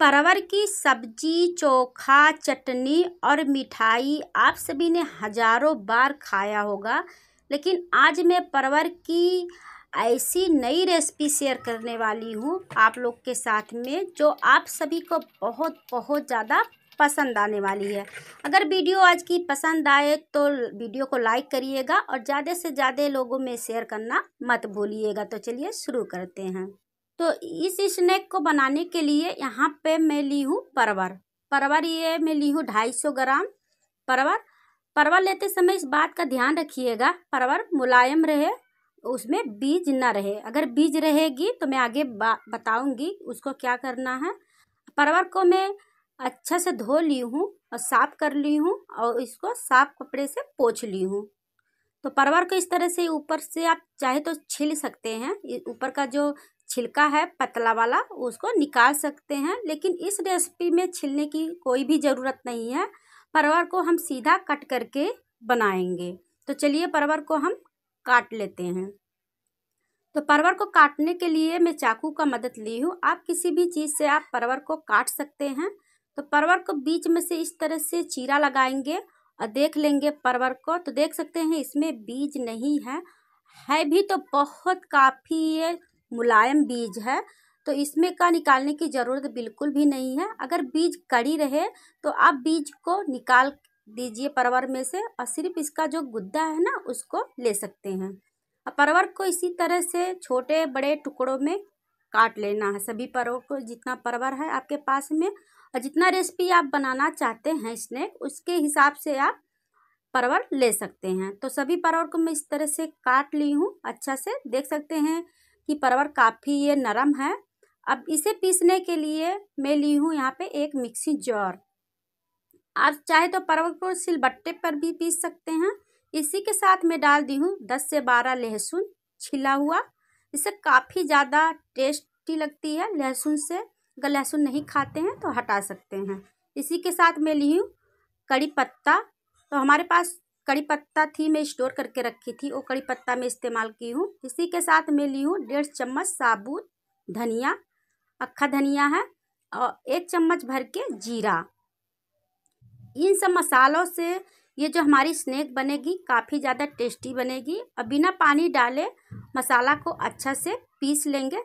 परवर की सब्ज़ी, चोखा, चटनी और मिठाई आप सभी ने हज़ारों बार खाया होगा, लेकिन आज मैं परवर की ऐसी नई रेसिपी शेयर करने वाली हूँ आप लोग के साथ में, जो आप सभी को बहुत बहुत ज़्यादा पसंद आने वाली है। अगर वीडियो आज की पसंद आए तो वीडियो को लाइक करिएगा और ज़्यादा से ज़्यादा लोगों में शेयर करना मत भूलिएगा। तो चलिए शुरू करते हैं। तो इस स्नैक को बनाने के लिए यहाँ पे मैं ली हूँ परवर परवर ये मैं ली हूँ ढाई सौ ग्राम। परवर परवर लेते समय इस बात का ध्यान रखिएगा परवर मुलायम रहे, उसमें बीज ना रहे। अगर बीज रहेगी तो मैं आगे बताऊँगी उसको क्या करना है। परवर को मैं अच्छा से धो ली हूँ और साफ़ कर ली हूँ और इसको साफ़ कपड़े से पोछ ली हूँ। तो परवर को इस तरह से ऊपर से आप चाहे तो छिल सकते हैं। ऊपर का जो छिलका है, पतला वाला, उसको निकाल सकते हैं, लेकिन इस रेसिपी में छिलने की कोई भी ज़रूरत नहीं है। परवर को हम सीधा कट करके बनाएँगे। तो चलिए परवर को हम काट लेते हैं। तो परवर को काटने के लिए मैं चाकू का मदद ली हूँ। आप किसी भी चीज़ से आप परवर को काट सकते हैं। तो परवर को बीच में से इस तरह से चीरा लगाएँगे और देख लेंगे परवर को। तो देख सकते हैं, इसमें बीज नहीं है। है भी तो बहुत काफ़ी ये मुलायम बीज है तो इसमें का निकालने की ज़रूरत बिल्कुल भी नहीं है। अगर बीज कड़ी रहे तो आप बीज को निकाल दीजिए परवर में से और सिर्फ़ इसका जो गुद्दा है ना, उसको ले सकते हैं। परवर को इसी तरह से छोटे बड़े टुकड़ों में काट लेना है। सभी परवर को जितना परवर है आपके पास में और जितना रेसिपी आप बनाना चाहते हैं स्नैक, उसके हिसाब से आप परवर ले सकते हैं। तो सभी परवर को मैं इस तरह से काट ली हूँ अच्छा से देख सकते हैं। कि परवर काफ़ी ये नरम है। अब इसे पीसने के लिए मैं ली हूँ यहाँ पे एक मिक्सी जार। आप चाहे तो परवर को सिलबट्टे पर भी पीस सकते हैं। इसी के साथ मैं डाल दी हूँ दस से बारह लहसुन छिला हुआ। इससे काफ़ी ज़्यादा टेस्टी लगती है। लहसुन से अगर लहसुन नहीं खाते हैं तो हटा सकते हैं। इसी के साथ मैं ली हूँ कड़ी पत्ता। तो हमारे पास कड़ी पत्ता थी मैं स्टोर करके रखी थी, वो कड़ी पत्ता मैं इस्तेमाल की हूँ। इसी के साथ मैं ली हूँ डेढ़ चम्मच साबुत धनिया, अक्खा धनिया है, और एक चम्मच भर के जीरा। इन सब मसालों से ये जो हमारी स्नैक बनेगी, काफ़ी ज़्यादा टेस्टी बनेगी। और बिना पानी डाले मसाला को अच्छा से पीस लेंगे,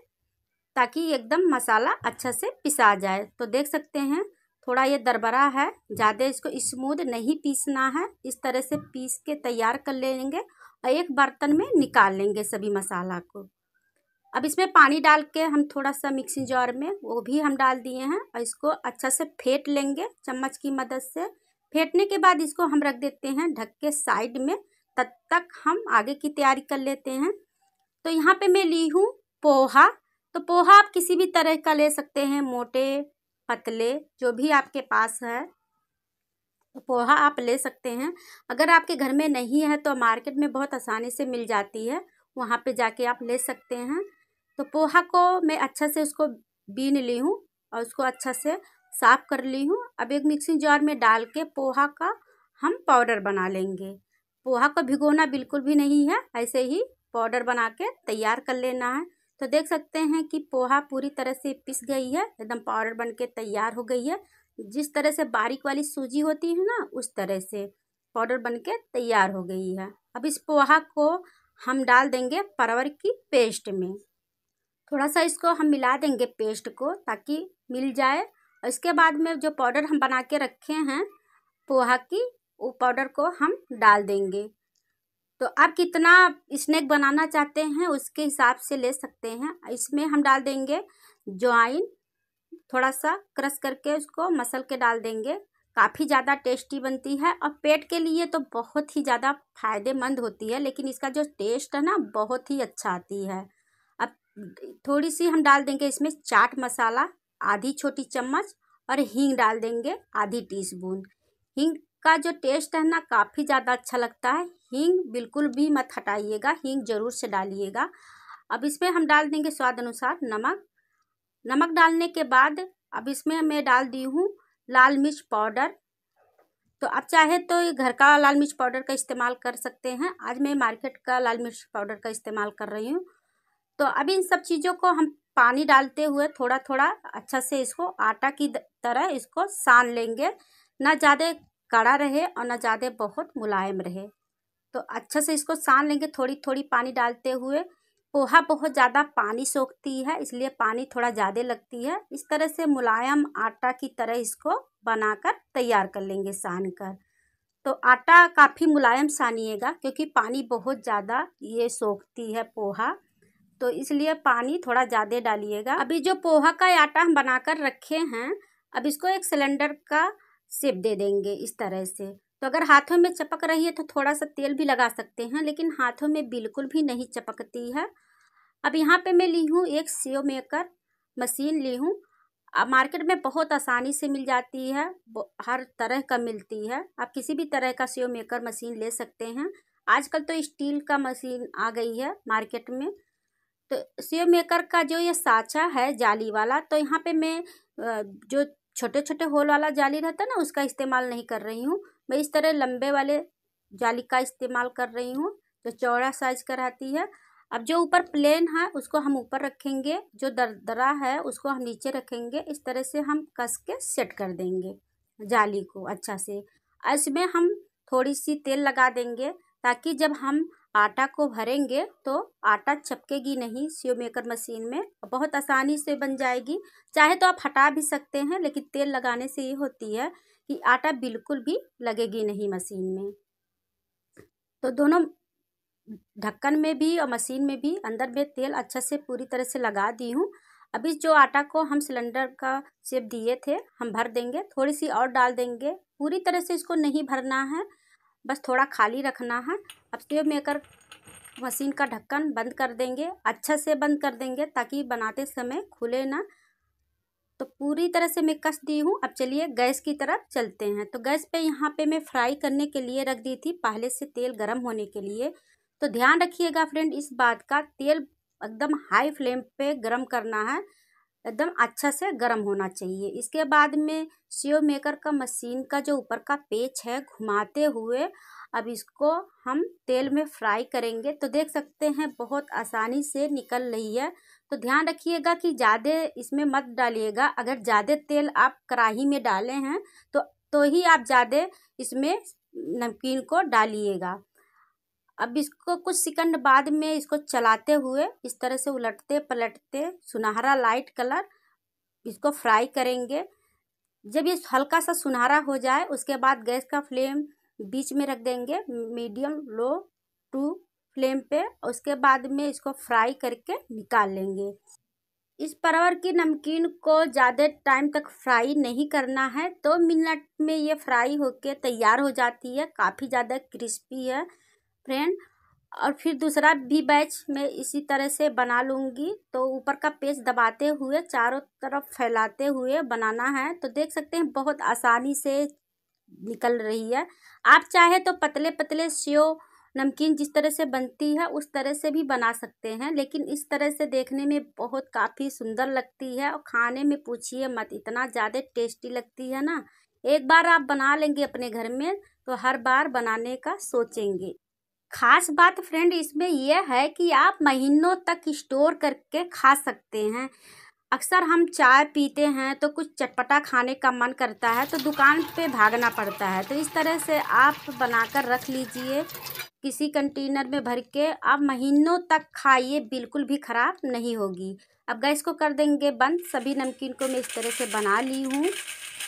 ताकि एकदम मसाला अच्छा से पिसा जाए। तो देख सकते हैं थोड़ा ये दरबरा है, ज़्यादा इसको स्मूथ नहीं पीसना है, इस तरह से पीस के तैयार कर लेंगे और एक बर्तन में निकाल लेंगे सभी मसाला को। अब इसमें पानी डाल के हम थोड़ा सा मिक्सी जार में वो भी हम डाल दिए हैं और इसको अच्छा से फेंट लेंगे चम्मच की मदद से। फेंटने के बाद इसको हम रख देते हैं ढक के साइड में, तब तक हम आगे की तैयारी कर लेते हैं। तो यहाँ पे मैं ली हूँ पोहा। तो पोहा आप किसी भी तरह का ले सकते हैं, मोटे पतले जो भी आपके पास है, पोहा आप ले सकते हैं। अगर आपके घर में नहीं है तो मार्केट में बहुत आसानी से मिल जाती है, वहाँ पे जाके आप ले सकते हैं। तो पोहा को मैं अच्छा से उसको बीन ली हूँ और उसको अच्छा से साफ़ कर ली हूँ। अब एक मिक्सिंग जार में डाल के पोहा का हम पाउडर बना लेंगे। पोहा को भिगोना बिल्कुल भी नहीं है, ऐसे ही पाउडर बना के तैयार कर लेना है। तो देख सकते हैं कि पोहा पूरी तरह से पिस गई है, एकदम पाउडर बन के तैयार हो गई है। जिस तरह से बारीक वाली सूजी होती है ना, उस तरह से पाउडर बन के तैयार हो गई है। अब इस पोहा को हम डाल देंगे परवर की पेस्ट में। थोड़ा सा इसको हम मिला देंगे पेस्ट को ताकि मिल जाए। और इसके बाद में जो पाउडर हम बना के रखे हैं, पोहा की, वो पाउडर को हम डाल देंगे। तो आप कितना स्नैक बनाना चाहते हैं, उसके हिसाब से ले सकते हैं। इसमें हम डाल देंगे ज्वाइन थोड़ा सा क्रश करके उसको मसल के डाल देंगे। काफ़ी ज़्यादा टेस्टी बनती है और पेट के लिए तो बहुत ही ज़्यादा फ़ायदेमंद होती है, लेकिन इसका जो टेस्ट है ना, बहुत ही अच्छा आती है। अब थोड़ी सी हम डाल देंगे इसमें चाट मसाला, आधी छोटी चम्मच और हींग डाल देंगे आधी टीस्पून हींग का जो टेस्ट है ना, काफ़ी ज़्यादा अच्छा लगता है। हींग बिल्कुल भी मत हटाइएगा, हींग ज़रूर से डालिएगा। अब इसमें हम डाल देंगे स्वाद अनुसार नमक। नमक डालने के बाद अब इसमें मैं डाल दी हूँ लाल मिर्च पाउडर। तो आप चाहे तो घर का लाल मिर्च पाउडर का इस्तेमाल कर सकते हैं। आज मैं मार्केट का लाल मिर्च पाउडर का इस्तेमाल कर रही हूँ। तो अब इन सब चीज़ों को हम पानी डालते हुए थोड़ा थोड़ा अच्छा से इसको आटा की तरह इसको सान लेंगे। ना ज़्यादा कड़ा रहे और ना ज़्यादा बहुत मुलायम रहे। तो अच्छे से इसको सान लेंगे थोड़ी थोड़ी पानी डालते हुए। पोहा बहुत ज़्यादा पानी सोखती है, इसलिए पानी थोड़ा ज़्यादा लगती है। इस तरह से मुलायम आटा की तरह इसको बनाकर तैयार कर लेंगे सान कर तो आटा काफ़ी मुलायम सानिएगा, क्योंकि पानी बहुत ज़्यादा ये सोखती है पोहा। तो इसलिए पानी थोड़ा ज़्यादा डालिएगा। अभी जो पोहा का आटा हम बनाकर रखे हैं, अब इसको एक सिलेंडर का सेप दे देंगे इस तरह से। तो अगर हाथों में चपक रही है तो थोड़ा सा तेल भी लगा सकते हैं, लेकिन हाथों में बिल्कुल भी नहीं चपकती है। अब यहाँ पे मैं ली हूँ एक सीओ मेकर मशीन ली हूँ। मार्केट में बहुत आसानी से मिल जाती है हर तरह का मिलती है। आप किसी भी तरह का सीओ मेकर मशीन ले सकते हैं। आजकल तो स्टील का मशीन आ गई है मार्केट में। तो सेव मेकर का जो ये साँचा है जाली वाला तो यहाँ पे मैं जो छोटे छोटे होल वाला जाली रहता है ना, उसका इस्तेमाल नहीं कर रही हूँ। मैं इस तरह लंबे वाले जाली का इस्तेमाल कर रही हूँ, जो चौड़ा साइज़ का रहती है। अब जो ऊपर प्लेन है, उसको हम ऊपर रखेंगे, जो दरदरा है, उसको हम नीचे रखेंगे। इस तरह से हम कस के सेट कर देंगे जाली को अच्छा से। इसमें हम थोड़ी सी तेल लगा देंगे, ताकि जब हम आटा को भरेंगे तो आटा चपकेगी नहीं सीव मेकर मशीन में। बहुत आसानी से बन जाएगी। चाहे तो आप हटा भी सकते हैं, लेकिन तेल लगाने से ये होती है कि आटा बिल्कुल भी लगेगी नहीं मशीन में। तो दोनों ढक्कन में भी और मशीन में भी अंदर में तेल अच्छा से पूरी तरह से लगा दी हूँ। अभी जो आटा को हम सिलेंडर का शेप दिए थे, हम भर देंगे, थोड़ी सी और डाल देंगे। पूरी तरह से इसको नहीं भरना है, बस थोड़ा खाली रखना है। अब सेव मेकर मशीन का ढक्कन बंद कर देंगे अच्छा से बंद कर देंगे ताकि बनाते समय खुले ना। तो पूरी तरह से मैं कस दी हूँ। अब चलिए गैस की तरफ़ चलते हैं। तो गैस पे यहाँ पे मैं फ्राई करने के लिए रख दी थी पहले से तेल गर्म होने के लिए। तो ध्यान रखिएगा फ्रेंड, इस बात का तेल एकदम हाई फ्लेम पे गरम करना है। एकदम अच्छा से गर्म होना चाहिए। इसके बाद में सेव मेकर का मशीन का जो ऊपर का पेच है घुमाते हुए अब इसको हम तेल में फ्राई करेंगे। तो देख सकते हैं बहुत आसानी से निकल रही है। तो ध्यान रखिएगा कि ज़्यादा इसमें मत डालिएगा। अगर ज़्यादा तेल आप कढ़ाई में डाले हैं तो तो ही आप ज़्यादा इसमें नमकीन को डालिएगा। अब इसको कुछ सेकंड बाद में इसको चलाते हुए इस तरह से उलटते पलटते सुनहरा लाइट कलर इसको फ्राई करेंगे। जब ये हल्का सा सुनहरा हो जाए, उसके बाद गैस का फ्लेम बीच में रख देंगे। मीडियम लो टू फ्लेम पे उसके बाद में इसको फ्राई करके निकाल लेंगे। इस परवर की नमकीन को ज़्यादा टाइम तक फ्राई नहीं करना है, दो मिनट में ये फ्राई होके तैयार हो जाती है, काफ़ी ज़्यादा क्रिस्पी है फ्रेंड। और फिर दूसरा भी बैच मैं इसी तरह से बना लूँगी तो ऊपर का पेज दबाते हुए, चारों तरफ़ फैलाते हुए बनाना है तो देख सकते हैं बहुत आसानी से निकल रही है। आप चाहे तो पतले पतले सेव नमकीन जिस तरह से बनती है, उस तरह से भी बना सकते हैं, लेकिन इस तरह से देखने में बहुत काफ़ी सुंदर लगती है और खाने में पूछिए मत, इतना ज़्यादा टेस्टी लगती है ना। एक बार आप बना लेंगे अपने घर में तो हर बार बनाने का सोचेंगे। खास बात फ्रेंड, इसमें यह है कि आप महीनों तक स्टोर करके खा सकते हैं। अक्सर हम चाय पीते हैं तो कुछ चटपटा खाने का मन करता है तो दुकान पे भागना पड़ता है। तो इस तरह से आप बनाकर रख लीजिए। किसी कंटेनर में भर के आप महीनों तक खाइए, बिल्कुल भी ख़राब नहीं होगी। अब गैस को कर देंगे बंद। सभी नमकीन को मैं इस तरह से बना ली हूँ।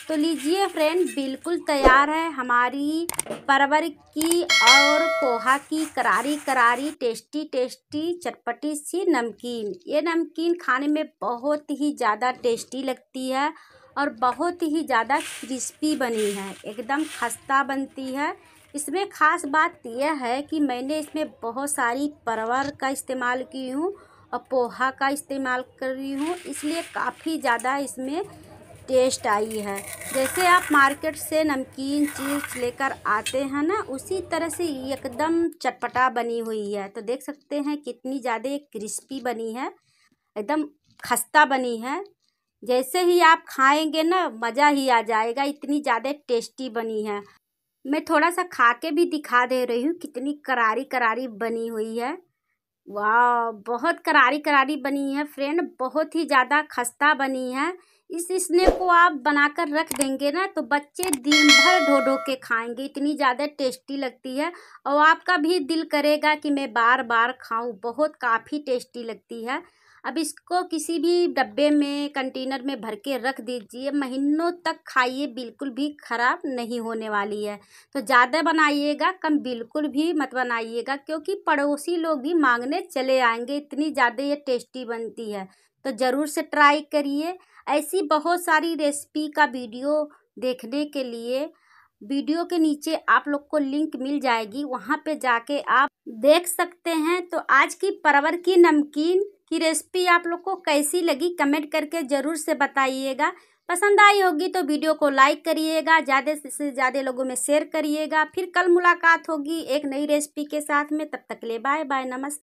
तो लीजिए फ्रेंड, बिल्कुल तैयार है हमारी परवर की और पोहा की करारी करारी, टेस्टी टेस्टी, चटपटी सी नमकीन। ये नमकीन खाने में बहुत ही ज़्यादा टेस्टी लगती है और बहुत ही ज़्यादा क्रिस्पी बनी है। एकदम खस्ता बनती है। इसमें ख़ास बात यह है कि मैंने इसमें बहुत सारी परवर का इस्तेमाल की हूँ और पोहा का इस्तेमाल कर रही हूँ, इसलिए काफ़ी ज़्यादा इसमें टेस्ट आई है। जैसे आप मार्केट से नमकीन चीज़ लेकर आते हैं ना, उसी तरह से एकदम चटपटा बनी हुई है। तो देख सकते हैं कितनी ज़्यादा क्रिस्पी बनी है, एकदम खस्ता बनी है। जैसे ही आप खाएँगे ना, मज़ा ही आ जाएगा, इतनी ज़्यादा टेस्टी बनी है। मैं थोड़ा सा खा के भी दिखा दे रही हूँ कितनी करारी करारी बनी हुई है। वाह! बहुत करारी करारी बनी है फ्रेंड, बहुत ही ज़्यादा खस्ता बनी है। इस स्नैक को आप बनाकर रख देंगे ना तो बच्चे दिन भर ढो ढो के खाएँगे, इतनी ज़्यादा टेस्टी लगती है। और आपका भी दिल करेगा कि मैं बार बार खाऊं, बहुत काफ़ी टेस्टी लगती है। अब इसको किसी भी डब्बे में, कंटेनर में भर के रख दीजिए। महीनों तक खाइए, बिल्कुल भी ख़राब नहीं होने वाली है। तो ज़्यादा बनाइएगा, कम बिल्कुल भी मत बनाइएगा, क्योंकि पड़ोसी लोग भी मांगने चले आएँगे। इतनी ज़्यादा ये टेस्टी बनती है। तो ज़रूर से ट्राई करिए। ऐसी बहुत सारी रेसिपी का वीडियो देखने के लिए वीडियो के नीचे आप लोग को लिंक मिल जाएगी, वहाँ पे जाके आप देख सकते हैं। तो आज की परवर की नमकीन की रेसिपी आप लोग को कैसी लगी, कमेंट करके ज़रूर से बताइएगा। पसंद आई होगी तो वीडियो को लाइक करिएगा, ज़्यादा से ज़्यादा लोगों में शेयर करिएगा। फिर कल मुलाकात होगी एक नई रेसिपी के साथ में, तब तक ले बाय बाय नमस्ते।